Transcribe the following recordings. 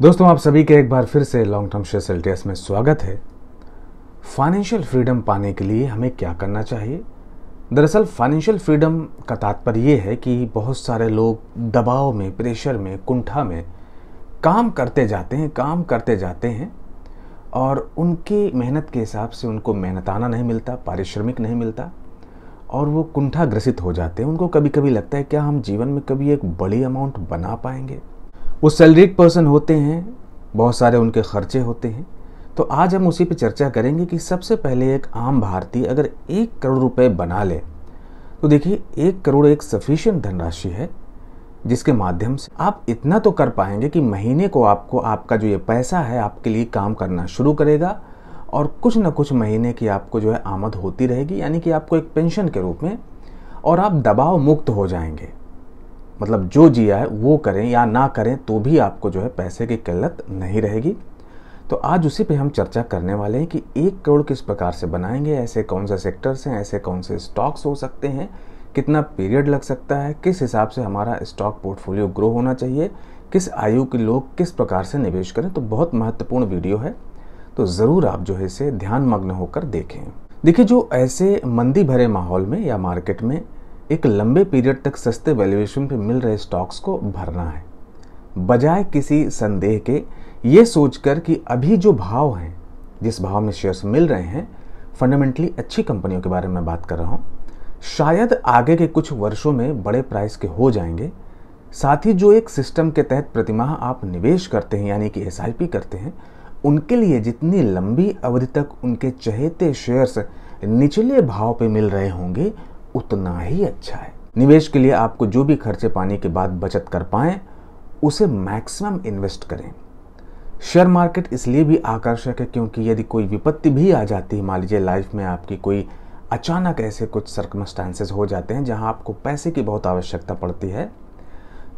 दोस्तों, आप सभी के एक बार फिर से लॉन्ग टर्म शेयर सेल्टियस में स्वागत है। फाइनेंशियल फ्रीडम पाने के लिए हमें क्या करना चाहिए? दरअसल फाइनेंशियल फ्रीडम का तात्पर्य ये है कि बहुत सारे लोग दबाव में प्रेशर में, कुंठा में काम करते जाते हैं, काम करते जाते हैं और उनकी मेहनत के हिसाब से उनको मेहनताना नहीं मिलता, पारिश्रमिक नहीं मिलता और वो कुंठा ग्रसित हो जाते हैं। उनको कभी कभी लगता है, क्या हम जीवन में कभी एक बड़ी अमाउंट बना पाएँगे? वो सैलरीड पर्सन होते हैं, बहुत सारे उनके खर्चे होते हैं। तो आज हम उसी पे चर्चा करेंगे कि सबसे पहले एक आम भारतीय अगर एक करोड़ रुपए बना ले तो देखिए, एक करोड़ एक सफिशियंट धनराशि है, जिसके माध्यम से आप इतना तो कर पाएँगे कि महीने को आपको, आपका जो ये पैसा है, आपके लिए काम करना शुरू करेगा और कुछ ना कुछ महीने की आपको जो है आमद होती रहेगी, यानी कि आपको एक पेंशन के रूप में और आप दबाव मुक्त हो जाएँगे। मतलब जो जिया है, वो करें या ना करें तो भी आपको जो है पैसे की किल्लत नहीं रहेगी। तो आज उसी पे हम चर्चा करने वाले हैं कि एक करोड़ किस प्रकार से बनाएँगे, ऐसे कौन से सेक्टर्स हैं, ऐसे कौन से स्टॉक्स हो सकते हैं, कितना पीरियड लग सकता है, किस हिसाब से हमारा स्टॉक पोर्टफोलियो ग्रो होना चाहिए, किस आयु के लोग किस प्रकार से निवेश करें तो बहुत महत्वपूर्ण वीडियो है। तो ज़रूर आप जो है इसे ध्यान मग्न होकर देखें। देखिए, जो ऐसे मंदी भरे माहौल में या मार्केट में एक लंबे पीरियड तक सस्ते वैल्यूएशन पे मिल रहे स्टॉक्स को भरना है। बजाय किसी संदेह के, ये सोचकर कि अभी जो भाव हैं, जिस भाव में शेयर्स मिल रहे हैं फंडामेंटली अच्छी कंपनियों के बारे में बात कर रहा हूँ। शायद आगे के कुछ वर्षों में बड़े प्राइस के हो जाएँगे। साथ ही जो एक सिस्टम के तहत प्रतिमाह आप निवेश करते हैं, यानी कि एसआईपी करते हैं, उनके लिए जितनी लंबी अवधि तक उनके चहेते शेयर्स निचले भाव पे मिल रहे होंगे उतना ही अच्छा है। निवेश के लिए आपको जो भी खर्चे पाने के बाद बचत कर पाए, उसे मैक्सिमम इन्वेस्ट करें। शेयर मार्केट इसलिए भी आकर्षक है क्योंकि यदि कोई विपत्ति भी आ जाती है, मान लीजिए लाइफ में आपकी कोई अचानक ऐसे कुछ सर्कमस्टांसेस हो जाते हैं जहाँ आपको पैसे की बहुत आवश्यकता पड़ती है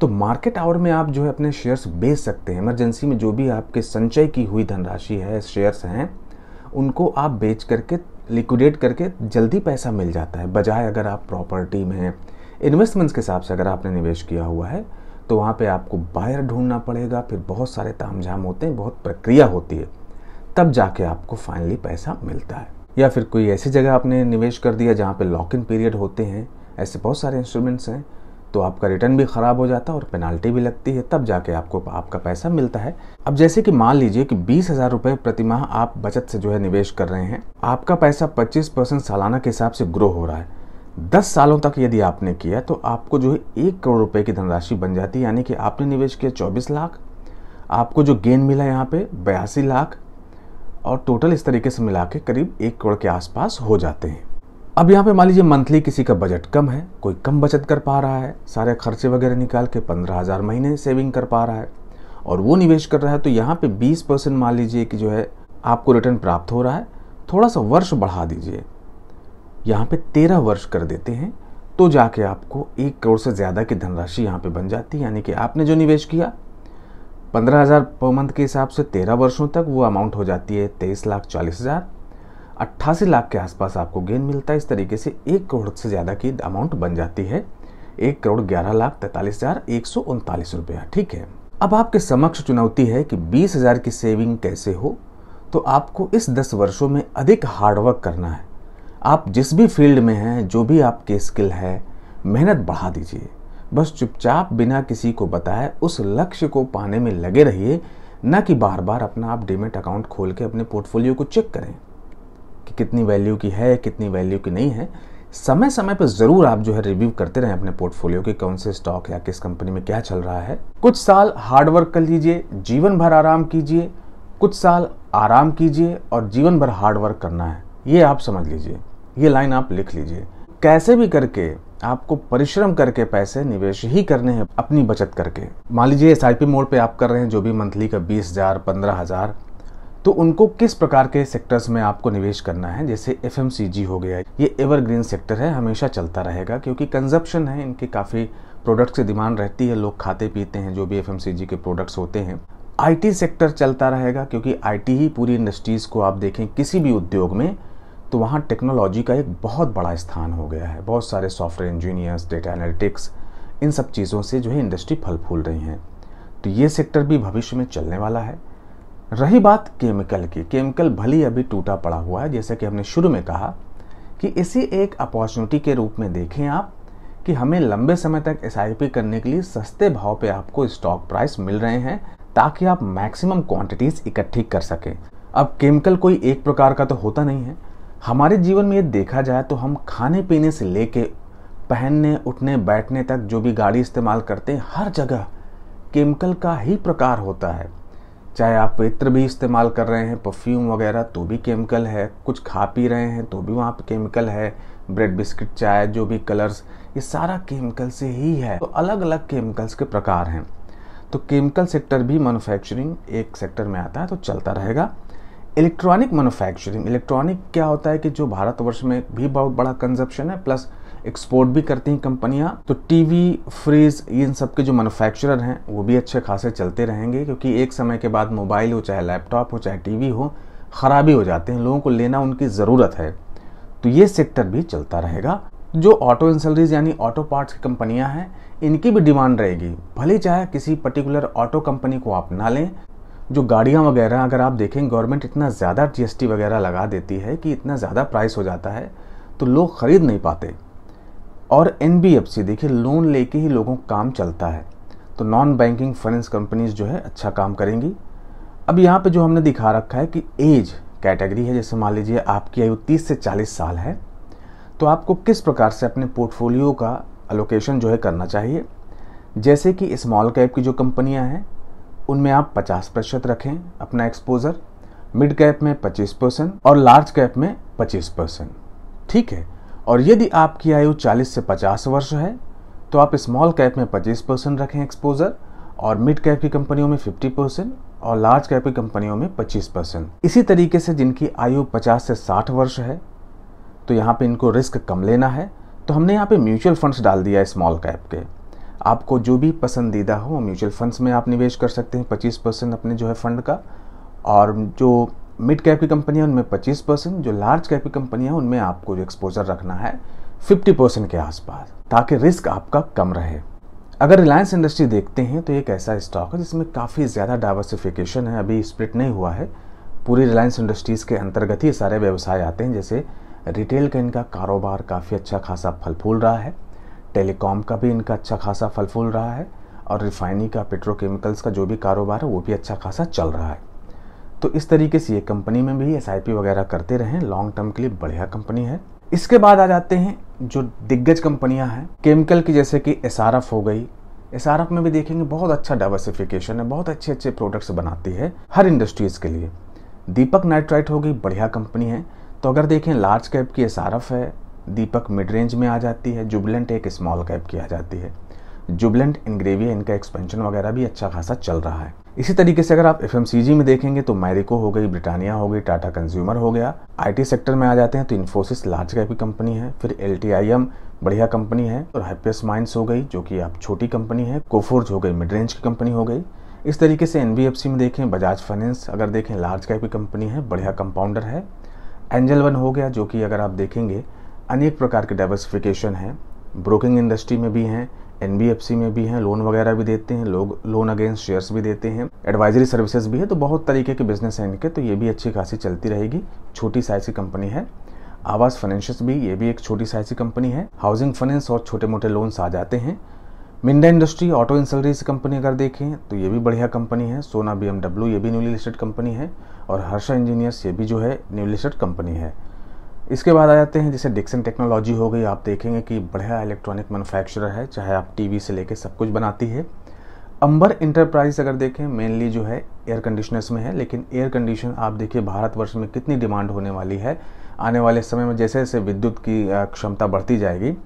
तो मार्केट आवर में आप जो है अपने शेयर्स बेच सकते हैं। इमरजेंसी में जो भी आपके संचय की हुई धनराशि है शेयर्स हैं, उनको आप बेच करके लिक्विडेट करके जल्दी पैसा मिल जाता है। बजाय अगर आप प्रॉपर्टी में इन्वेस्टमेंट्स के हिसाब से अगर आपने निवेश किया हुआ है तो वहाँ पे आपको बायर ढूंढना पड़ेगा, फिर बहुत सारे तामझाम होते हैं, बहुत प्रक्रिया होती है, तब जाके आपको फाइनली पैसा मिलता है। या फिर कोई ऐसी जगह आपने निवेश कर दिया जहाँ पे लॉक इन पीरियड होते हैं, ऐसे बहुत सारे इंस्ट्रूमेंट्स हैं तो आपका रिटर्न भी ख़राब हो जाता है और पेनाल्टी भी लगती है, तब जाके आपको, आपका पैसा मिलता है। अब जैसे कि मान लीजिए कि बीस हज़ार रुपये प्रतिमाह आप बचत से जो है निवेश कर रहे हैं, आपका पैसा पच्चीस परसेंट सालाना के हिसाब से ग्रो हो रहा है। दस सालों तक यदि आपने किया तो आपको जो है एक करोड़ रुपए की धनराशि बन जाती है, यानी कि आपने निवेश किया चौबीस लाख। आपको जो गेन मिला यहाँ पे बयासी लाख, और टोटल इस तरीके से मिला के करीब एक करोड़ के आसपास हो जाते हैं। अब यहाँ पे मान लीजिए मंथली किसी का बजट कम है, कोई कम बचत कर पा रहा है, सारे खर्चे वगैरह निकाल के पंद्रह हज़ार महीने सेविंग कर पा रहा है, और वो निवेश कर रहा है तो यहाँ पे बीस परसेंट मान लीजिए कि जो है आपको रिटर्न प्राप्त हो रहा है, थोड़ा सा वर्ष बढ़ा दीजिए। यहाँ पे तेरह वर्ष कर देते हैं तो जाके आपको एक करोड़ से ज़्यादा की धनराशि यहाँ पे बन जाती है, यानी कि आपने जो निवेश किया, पंद्रह हज़ार पर मंथ के हिसाब से तेरह वर्षों तक वो अमाउंट हो जाती है तेईस लाख चालीस हज़ार अट्ठासी लाख के आसपास आपको गेन मिलता है। इस तरीके से एक करोड़ से ज़्यादा की अमाउंट बन जाती है। एक करोड़ ग्यारह लाख तैंतालीस हज़ार एक सौ उनतालीस रुपया, ठीक है? अब आपके समक्ष चुनौती है कि बीस हज़ार की सेविंग कैसे हो। तो आपको इस दस वर्षों में अधिक हार्डवर्क करना है। आप जिस भी फ़ील्ड में हैं, जो भी आपके स्किल है, मेहनत बढ़ा दीजिए। बस चुपचाप बिना किसी को बताए उस लक्ष्य को पाने में लगे रहिए, न कि बार बार अपना आप डीमेट अकाउंट खोल के अपने पोर्टफोलियो को चेक करें। कितनी वैल्यू की है, कितनी वैल्यू की नहीं है समय समय पर ज़रूर आप जो है रिव्यू करते रहें अपने पोर्टफोलियो के, कौन से स्टॉक या किस कंपनी में क्या चल रहा है। कुछ साल हार्डवर्क कर लीजिए, जीवन भर आराम कीजिए, कुछ साल आराम कीजिए और जीवन भर हार्डवर्क करना है। ये आप समझ लीजिए, ये लाइन आप लिख लीजिए। कैसे भी करके, आपको परिश्रम करके पैसे निवेश ही करने हैं अपनी बचत करके। मान लीजिए एसआईपी मोड पे आप कर रहे हैं, जो भी मंथली का बीस हज़ार, पंद्रह हज़ार तो उनको किस प्रकार के सेक्टर्स में आपको निवेश करना है? जैसे एफएमसीजी हो गया, ये एवरग्रीन सेक्टर है, हमेशा चलता रहेगा क्योंकि कंजप्शन है, इनके काफ़ी प्रोडक्ट से डिमांड रहती है, लोग खाते पीते हैं, जो भी एफएमसीजी के प्रोडक्ट्स होते हैं। आईटी सेक्टर चलता रहेगा क्योंकि आईटी ही पूरी इंडस्ट्रीज़ को आप देखें किसी भी उद्योग में तो वहाँ टेक्नोलॉजी का एक बहुत बड़ा स्थान हो गया है। बहुत सारे सॉफ्टवेयर इंजीनियर्स डेटा एनालिटिक्स इन सब चीज़ों से जो है इंडस्ट्री फल फूल रही हैं। तो ये सेक्टर भी भविष्य में चलने वाला है। रही बात केमिकल की। केमिकल भली अभी टूटा पड़ा हुआ है, जैसे कि हमने शुरू में कहा कि इसी एक अपॉर्चुनिटी के रूप में देखें आप कि हमें लंबे समय तक एस करने के लिए सस्ते भाव पे आपको स्टॉक प्राइस मिल रहे हैं ताकि आप मैक्सिमम क्वांटिटीज इकट्ठी कर सकें। अब केमिकल कोई एक प्रकार का तो होता नहीं है। हमारे जीवन में ये देखा जाए तो हम खाने पीने से लेके पहनने, उठने, बैठने तक जो भी गाड़ी इस्तेमाल करते हैं, हर जगह केमिकल का ही प्रकार होता है। चाहे आप इत्र भी इस्तेमाल कर रहे हैं परफ्यूम वगैरह तो भी केमिकल है, कुछ खा पी रहे हैं तो भी वहाँ पे केमिकल है ब्रेड बिस्किट चाय, जो भी कलर्स ये सारा केमिकल से ही है। तो अलग अलग केमिकल्स के प्रकार हैं। तो केमिकल सेक्टर भी मैन्युफैक्चरिंग एक सेक्टर में आता है तो चलता रहेगा। इलेक्ट्रॉनिक मैन्युफैक्चरिंग इलेक्ट्रॉनिक क्या होता है कि जो भारतवर्ष में भी बहुत बड़ा कंजप्शन है प्लस एक्सपोर्ट भी करती हैं कंपनियाँ तो टीवी फ्रिज इन सब के जो मैन्युफैक्चरर हैं, वो भी अच्छे खासे चलते रहेंगे, क्योंकि एक समय के बाद मोबाइल हो, चाहे लैपटॉप हो, चाहे टीवी हो, ख़राबी हो जाते हैं, लोगों को लेना उनकी ज़रूरत है। तो ये सेक्टर भी चलता रहेगा। जो ऑटो इंसलरीज यानी ऑटो पार्ट्स की कंपनियाँ हैं, इनकी भी डिमांड रहेगी। भले चाहे किसी पर्टिकुलर ऑटो कंपनी को आप ना लें, जो गाड़ियाँ वगैरह, अगर आप देखें गवर्नमेंट इतना ज़्यादा जीएसटी वगैरह लगा देती है कि इतना ज़्यादा प्राइस हो जाता है तो लोग खरीद नहीं पाते। और NBFC देखिए लोन लेके ही लोगों का काम चलता है। तो नॉन बैंकिंग फाइनेंस कंपनीज़ जो है अच्छा काम करेंगी। अब यहाँ पे जो हमने दिखा रखा है कि एज कैटेगरी है, जैसे मान लीजिए आपकी आयु 30 से 40 साल है तो आपको किस प्रकार से अपने पोर्टफोलियो का अलोकेशन जो है करना चाहिए? जैसे कि स्मॉल कैप की जो कंपनियाँ हैं, उनमें आप 50 प्रतिशत रखें अपना एक्सपोजर मिड कैप में 25 परसेंट और लार्ज कैप में 25 परसेंट ठीक है? और यदि आपकी आयु 40 से 50 वर्ष है तो आप स्मॉल कैप में 25 परसेंट रखें एक्सपोजर और मिड कैप की कंपनियों में 50 परसेंट और लार्ज कैप की कंपनियों में 25 परसेंट। इसी तरीके से जिनकी आयु 50 से 60 वर्ष है तो यहाँ पे इनको रिस्क कम लेना है। तो हमने यहाँ पे म्यूचुअल फंड्स डाल दिया है स्मॉल कैप के। आपको जो भी पसंदीदा हो म्यूचुअल फंड्स में आप निवेश कर सकते हैं पच्चीस परसेंट अपने जो है फंड का। और जो मिड कैप की कंपनियाँ उनमें पच्चीस परसेंट, जो लार्ज कैप की कंपनियाँ उनमें आपको जो एक्सपोजर रखना है, फिफ्टी परसेंट के आसपास, ताकि रिस्क आपका कम रहे। अगर रिलायंस इंडस्ट्री देखते हैं तो एक ऐसा स्टॉक है, जिसमें काफ़ी ज़्यादा डाइवर्सिफिकेशन है, अभी स्प्लिट नहीं हुआ है। पूरी रिलायंस इंडस्ट्रीज़ के अंतर्गत ही सारे व्यवसाय आते हैं, जैसे रिटेल का इनका कारोबार काफ़ी अच्छा खासा फल फूल रहा है टेलीकॉम का भी इनका अच्छा खासा फल फूल रहा है, और रिफाइनी का पेट्रोकेमिकल्स का जो भी कारोबार है, वो भी अच्छा खासा चल रहा है। तो इस तरीके से ये कंपनी में भी एसआईपी वगैरह करते रहें। लॉन्ग टर्म के लिए बढ़िया कंपनी है। इसके बाद आ जाते हैं जो दिग्गज कंपनियाँ हैं। केमिकल की जैसे कि एसआरएफ हो गई। एसआरएफ में भी देखेंगे बहुत अच्छा डाइवर्सिफिकेशन है, बहुत अच्छे अच्छे प्रोडक्ट्स बनाती है हर इंडस्ट्रीज़ के लिए। दीपक नाइट्राइट हो गई, बढ़िया कंपनी है। तो अगर देखें लार्ज कैप की एसआरएफ है दीपक मिड रेंज में आ जाती है जुबलेंट एक स्मॉल कैप की आ जाती है। जुबलेंट इनग्रेविया इनका एक्सपेंशन वगैरह भी अच्छा खासा चल रहा है। इसी तरीके से अगर आप एफएमसीजी में देखेंगे तो मैरिको हो गई ब्रिटानिया हो गई टाटा कंज्यूमर हो गया। आईटी सेक्टर में आ जाते हैं तो इन्फोसिस लार्ज कैप की कंपनी है, फिर एलटीआईएम बढ़िया कंपनी है, और हैप्पीएस्ट माइंड्स हो गई, जो कि आप छोटी कंपनी है कोफोर्ज हो गई मिड रेंज की कंपनी हो गई। इस तरीके से एनबीएफसी में देखें बजाज फाइनेंस अगर देखें लार्ज कैप की कंपनी है, बढ़िया कंपाउंडर है। एंजल वन हो गया, जो कि अगर आप देखेंगे, अनेक प्रकार के डाइवर्सिफिकेशन है। ब्रोकिंग इंडस्ट्री में भी हैं NBFC में भी हैं, लोन वगैरह भी देते हैं, लोग लोन अगेंस्ट शेयर्स भी देते हैं, एडवाइजरी सर्विसेज़ भी है तो बहुत तरीके के बिज़नेस हैं इनके तो ये भी अच्छी खासी चलती रहेगी। छोटी साइज़ की कंपनी है। आवास फाइनेंशियस भी, ये भी एक छोटी साइज़ की कंपनी है। हाउसिंग फाइनेंस और छोटे मोटे लोन्स आ जाते हैं। Minda industry auto ancillaries company अगर देखें तो ये भी बढ़िया कंपनी है। सोना बी ये भी न्यूली लिस्टेड कंपनी है। और हर्षा इंजीनियर्स ये भी जो है न्यूली लिस्टेड कंपनी है। इसके बाद आ जाते हैं, जैसे डिक्सन टेक्नोलॉजी हो गई, आप देखेंगे कि बढ़िया इलेक्ट्रॉनिक मैन्युफैक्चरर है, चाहे आप टीवी से लेके सब कुछ बनाती है। अंबर इंटरप्राइज अगर देखें मेनली जो है एयर कंडीशनर्स में है, लेकिन एयर कंडीशन आप देखिए भारतवर्ष में कितनी डिमांड होने वाली है। आने वाले समय में जैसे जैसे विद्युत की क्षमता बढ़ती जाएगी,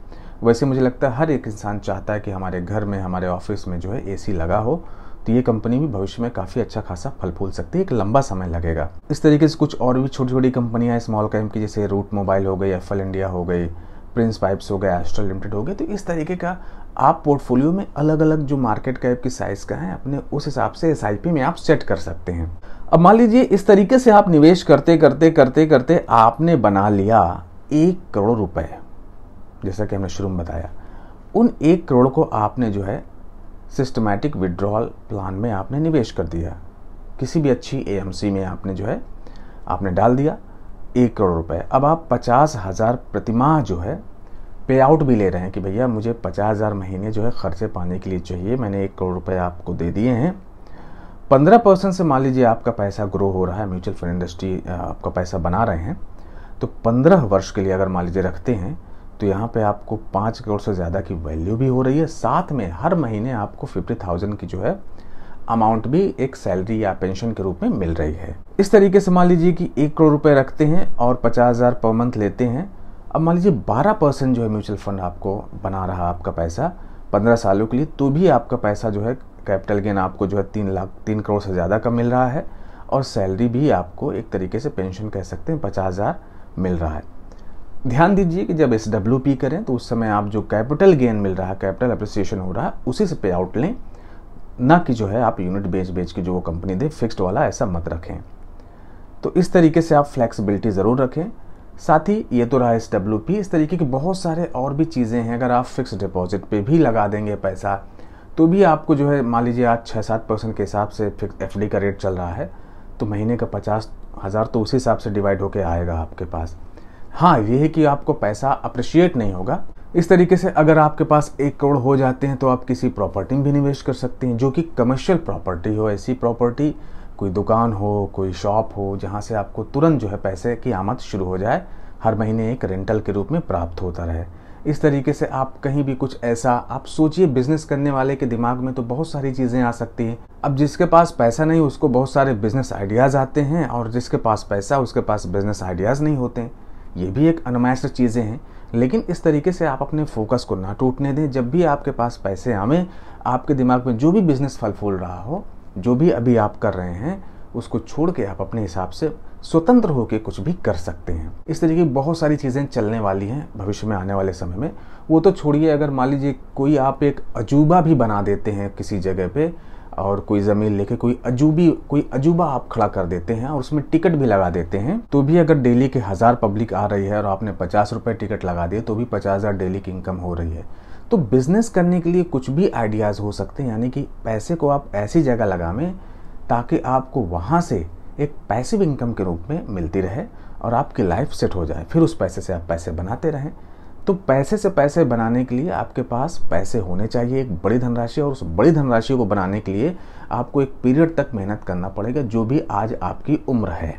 वैसे मुझे लगता है हर एक इंसान चाहता है कि हमारे घर में, हमारे ऑफ़िस में जो है एसी लगा हो। तो ये कंपनी भी भविष्य में काफ़ी अच्छा खासा फल फूल सकती है, एक लंबा समय लगेगा। इस तरीके से कुछ और भी छोटी छोटी कंपनियाँ स्मॉल कैप की, जैसे रूट मोबाइल हो गई एफएल इंडिया हो गई प्रिंस पाइप्स हो गया एस्ट्रल लिमिटेड हो गया तो इस तरीके का आप पोर्टफोलियो में अलग अलग जो मार्केट कैप की साइज़ का है, अपने उस हिसाब से एसआईपी में आप सेट कर सकते हैं। अब मान लीजिए, इस तरीके से आप निवेश करते करते करते करते आपने बना लिया एक करोड़ रुपए, जैसा कि हमने शुरू में बताया। उन एक करोड़ को आपने जो है सिस्टमैटिक विड्रॉल प्लान में आपने निवेश कर दिया। किसी भी अच्छी ए में आपने जो है, आपने डाल दिया, एक करोड़ रुपए। अब आप पचास हज़ार प्रतिमाह जो है पे आउट भी ले रहे हैं कि भैया मुझे पचास हज़ार महीने जो है खर्चे पाने के लिए चाहिए, मैंने एक करोड़ रुपए आपको दे दिए हैं। पंद्रह परसेंट से मान लीजिए आपका पैसा ग्रो हो रहा है म्यूचुअल फंड इंडस्ट्री आपका पैसा बना रहे हैं तो पंद्रह वर्ष के लिए अगर मान लीजिए रखते हैं तो यहाँ पे आपको पाँच करोड़ से ज़्यादा की वैल्यू भी हो रही है। साथ में हर महीने आपको फिफ्टी थाउज़ेंड की जो है अमाउंट भी एक सैलरी या पेंशन के रूप में मिल रही है। इस तरीके से मान लीजिए कि एक करोड़ रुपए रखते हैं और पचास हज़ार पर मंथ लेते हैं। अब मान लीजिए बारह परसेंट जो है म्यूचुअल फंड आपको बना रहा आपका पैसा पंद्रह सालों के लिए तो भी आपका पैसा जो है कैपिटल गेन आपको जो है तीन लाख, तीन करोड़ से ज़्यादा का मिल रहा है और सैलरी भी आपको एक तरीके से पेंशन कह सकते हैं, पचास हज़ार मिल रहा है। ध्यान दीजिए कि जब एस डब्ल्यू पी करें तो उस समय आप जो कैपिटल गेन मिल रहा है कैपिटल अप्रिसिएशन हो रहा है उसी से पे आउट लें। ना कि जो है आप यूनिट बेच बेच के जो वो कंपनी दे फिक्स्ड वाला ऐसा मत रखें। तो इस तरीके से आप फ्लेक्सिबिलिटी ज़रूर रखें। साथ ही ये तो रहा एस डब्ल्यू पी इस तरीके की बहुत सारे और भी चीज़ें हैं। अगर आप फिक्स डिपॉजिट पे भी लगा देंगे पैसा तो भी आपको जो है, मान लीजिए आज छः सात परसेंट के हिसाब से फिक्स एफ़ का रेट चल रहा है तो महीने का पचास हज़ार तो उसी हिसाब से डिवाइड होकर आएगा आपके पास। हाँ ये है कि आपको पैसा अप्रिशिएट नहीं होगा। इस तरीके से अगर आपके पास एक करोड़ हो जाते हैं तो आप किसी प्रॉपर्टी में भी निवेश कर सकते हैं, जो कि कमर्शियल प्रॉपर्टी हो। ऐसी प्रॉपर्टी कोई दुकान हो, कोई शॉप हो, जहाँ से आपको तुरंत जो है पैसे की आमद शुरू हो जाए, हर महीने एक रेंटल के रूप में प्राप्त होता रहे। इस तरीके से आप कहीं भी कुछ ऐसा, आप सोचिए बिज़नेस करने वाले के दिमाग में तो बहुत सारी चीज़ें आ सकती हैं। अब जिसके पास पैसा नहीं, उसको बहुत सारे बिज़नेस आइडियाज़ आते हैं, और जिसके पास पैसा, उसके पास बिज़नेस आइडियाज़ नहीं होते ये भी एक अनमैस्ड चीज़ें हैं, लेकिन इस तरीके से आप अपने फोकस को ना टूटने दें। जब भी आपके पास पैसे आवें आपके दिमाग में जो भी बिज़नेस फल फूल रहा हो, जो भी अभी आप कर रहे हैं, उसको छोड़ के आप अपने हिसाब से स्वतंत्र होकर कुछ भी कर सकते हैं। इस तरीके की बहुत सारी चीज़ें चलने वाली हैं भविष्य में आने वाले समय में। वो तो छोड़िए, अगर मान लीजिए कोई आप एक अजूबा भी बना देते हैं किसी जगह पे और कोई ज़मीन लेके कोई अजूबी, कोई अजूबा आप खड़ा कर देते हैं और उसमें टिकट भी लगा देते हैं तो भी अगर डेली के हज़ार पब्लिक आ रही है और आपने पचास रुपये टिकट लगा दिए तो भी पचास हज़ार डेली की इनकम हो रही है। तो बिज़नेस करने के लिए कुछ भी आइडियाज़ हो सकते हैं, यानी कि पैसे को आप ऐसी जगह लगावें ताकि आपको वहाँ से एक पैसिव इनकम के रूप में मिलती रहे और आपकी लाइफ सेट हो जाए। फिर उस पैसे से आप पैसे बनाते रहें। तो पैसे से पैसे बनाने के लिए आपके पास पैसे होने चाहिए, एक बड़ी धनराशि और उस बड़ी धनराशि को बनाने के लिए आपको एक पीरियड तक मेहनत करना पड़ेगा, जो भी आज आपकी उम्र है।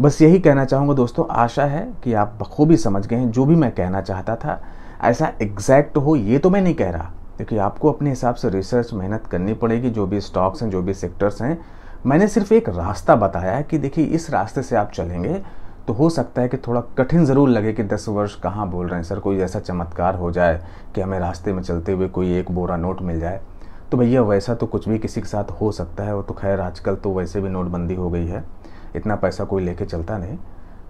बस यही कहना चाहूँगा दोस्तों, आशा है कि आप बखूबी समझ गए हैं, जो भी मैं कहना चाहता था। ऐसा एग्जैक्ट हो, ये तो मैं नहीं कह रहा, क्योंकि आपको अपने हिसाब से रिसर्च मेहनत करनी पड़ेगी, जो भी स्टॉक्स हैं, जो भी सेक्टर्स हैं। मैंने सिर्फ़ एक रास्ता बताया कि देखिए, इस रास्ते से आप चलेंगे तो हो सकता है कि थोड़ा कठिन ज़रूर लगे कि दस वर्ष कहाँ बोल रहे हैं। सर, कोई ऐसा चमत्कार हो जाए कि हमें रास्ते में चलते हुए कोई एक बोरा नोट मिल जाए। तो भैया, वैसा तो कुछ भी किसी के साथ हो सकता है। वो तो खैर आजकल तो वैसे भी नोटबंदी हो गई है। इतना पैसा कोई लेके चलता नहीं।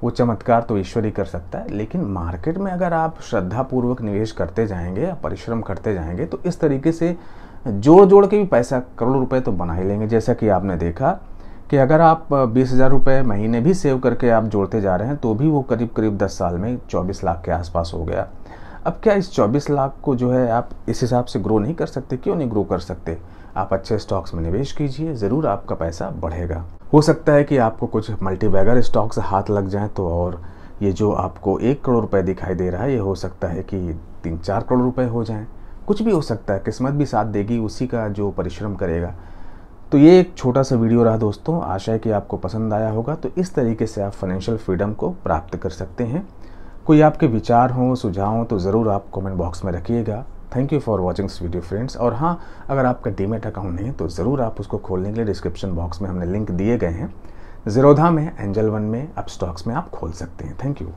वो चमत्कार तो ईश्वर ही कर सकता है। लेकिन मार्केट में अगर आप श्रद्धापूर्वक निवेश करते जाएँगे या परिश्रम करते जाएँगे तो इस तरीके से जोड़ जोड़ के भी पैसा करोड़ रुपए तो बना ही लेंगे। जैसा कि आपने देखा कि अगर आप बीस हज़ार रुपये महीने भी सेव करके आप जोड़ते जा रहे हैं तो भी वो करीब करीब दस साल में चौबीस लाख के आसपास हो गया। अब क्या इस चौबीस लाख को जो है आप इस हिसाब से ग्रो नहीं कर सकते? क्यों नहीं ग्रो कर सकते? आप अच्छे स्टॉक्स में निवेश कीजिए, ज़रूर आपका पैसा बढ़ेगा। हो सकता है कि आपको कुछ मल्टीबैगर स्टॉक्स हाथ लग जाएँ तो और ये जो आपको एक करोड़ रुपए दिखाई दे रहा है, ये हो सकता है कि तीन चार करोड़ रुपए हो जाएँ। कुछ भी हो सकता है, किस्मत भी साथ देगी, उसी का जो परिश्रम करेगा। तो ये एक छोटा सा वीडियो रहा दोस्तों, आशा है कि आपको पसंद आया होगा। तो इस तरीके से आप फाइनेंशियल फ्रीडम को प्राप्त कर सकते हैं। कोई आपके विचार हों, सुझाव हों तो ज़रूर आप कमेंट बॉक्स में रखिएगा। Thank you for watching this video friends और हाँ अगर आपका डीमेट अकाउंट नहीं है तो ज़रूर आप उसको खोलने के लिए डिस्क्रिप्शन बॉक्स में हमने लिंक दिए गए हैं। जीरोधा में एंजल वन में अब स्टॉक्स में आप खोल सकते हैं। Thank you